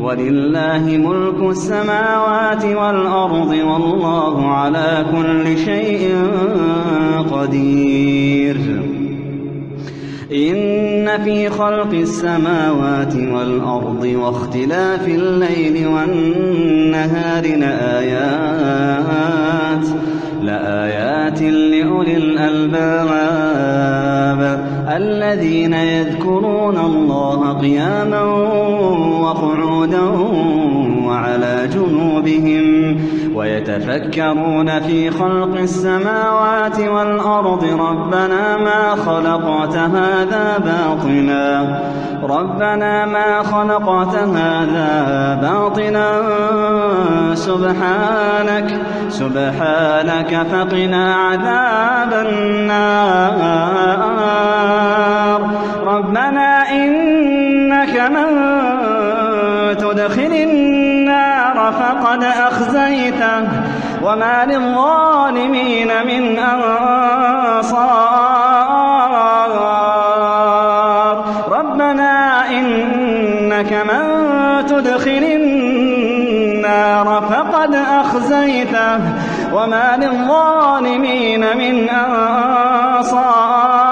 وَلِلَّهِ مُلْكُ السَّمَاوَاتِ وَالْأَرْضِ ۚ وَاللَّهُ عَلَىٰ كُلِّ شَيْءٍ قَدِيرٌ. إِنَّ فِي خَلْقِ السَّمَاوَاتِ وَالْأَرْضِ وَاخْتِلَافِ اللَّيْلِ وَالنَّهَارِ لَآيَاتٍ وَقُعُودًا وَعَلَىٰ جُنُوبِهِمْ وَيَتَفَكَّرُونَ فِي خَلْقِ السَّمَاوَاتِ وَالْأَرْضِ رَبَّنَا مَا خَلَقْتَ هَٰذَا بَاطِلًا سُبْحَانَكَ فَقِنَا عَذَابَ النَّارِ رَبَّنَا إِنَّكَ مَن تُدْخِلِ النَّارَ فَقَدْ أَخْزَيْتَهُ ۖ. وَمَا لِلظَّالِمِينَ مِنْ أَنصَارٍ. رَبَّنَا إِنَّكَ مَن تُدْخِلِ النَّارَ فَقَدْ أَخْزَيْتَهُ ۖ. وَمَا لِلظَّالِمِينَ مِنْ أَنصَارٍ.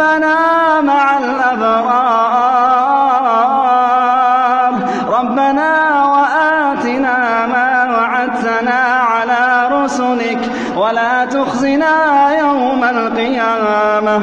الْأَبْرَارِ. رَبَّنَا وَآتِنَا مَا وَعَدتَّنَا عَلَىٰ رُسُلِكَ. وَلَا تُخْزِنَا يَوْمَ الْقِيَامَةِ ۙ.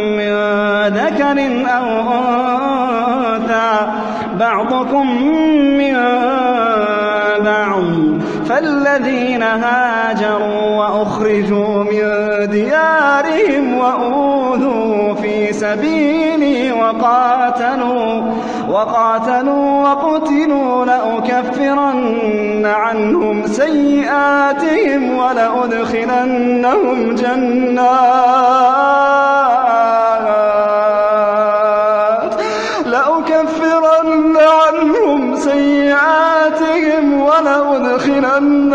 ذَكَرٍ أَوْ أُنثَىٰ ۖ بَعْضُكُم مِّن بَعْضٍ ۖ فَالَّذِينَ هَاجَرُوا وَأُخْرِجُوا مِن دِيَارِهِمْ وَأُوذُوا فِي سَبِيلِي وَقَاتَلُوا وَقُتِلُوا لَأُكَفِّرَنَّ عَنْهُمْ سَيِّئَاتِهِمْ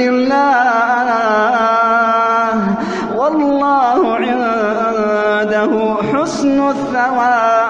اللَّهِ ۗ. وَاللَّهُ عِندَهُ حُسْنُ الثَّوَابِ.